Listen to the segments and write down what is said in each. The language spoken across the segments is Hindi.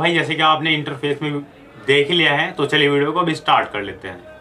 भाई, जैसे कि आपने इंटरफेस में देख लिया है तो चलिए वीडियो को अभी स्टार्ट कर लेते हैं।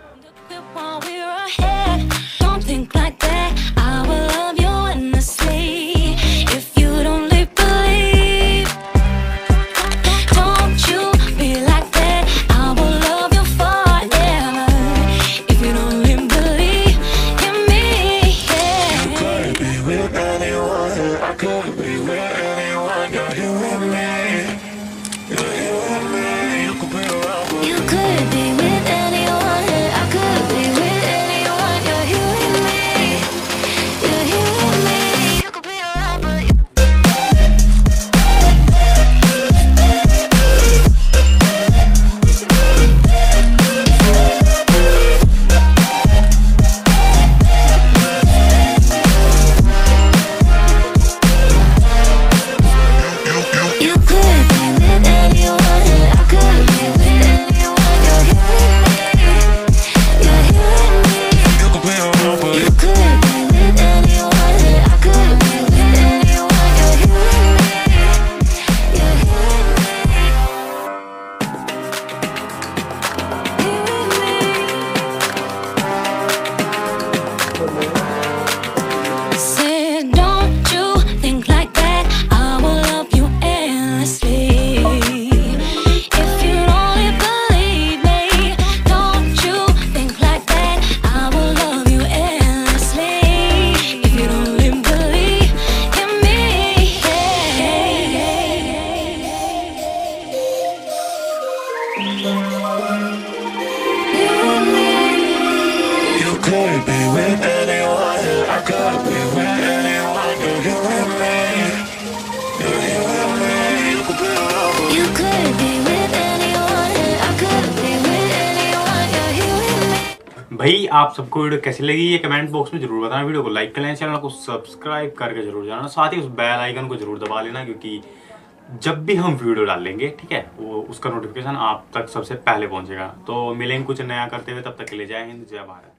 भाई, आप सबको वीडियो कैसी लगी, ये कमेंट बॉक्स में ज़रूर बताना। वीडियो को लाइक कर करें चैनल को सब्सक्राइब करके ज़रूर जाना। साथ ही उस बेल आइकन को ज़रूर दबा लेना, क्योंकि जब भी हम वीडियो डालेंगे, ठीक है, वो उसका नोटिफिकेशन आप तक सबसे पहले पहुंचेगा। तो मिलेंगे कुछ नया करते हुए, तब तक के लिए जय हिंद, जय भारत।